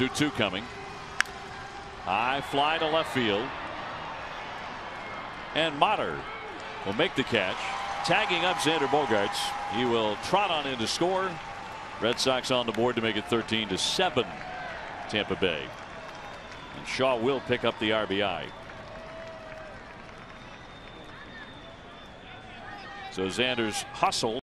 2-2 coming. High fly to left field. And Motter will make the catch. Tagging up Xander Bogaerts. He will trot on in to score. Red Sox on the board to make it 13 to 7 Tampa Bay. And Shaw will pick up the RBI. So Xander's hustle